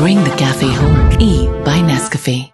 Bring the cafe home. E by Nescafe.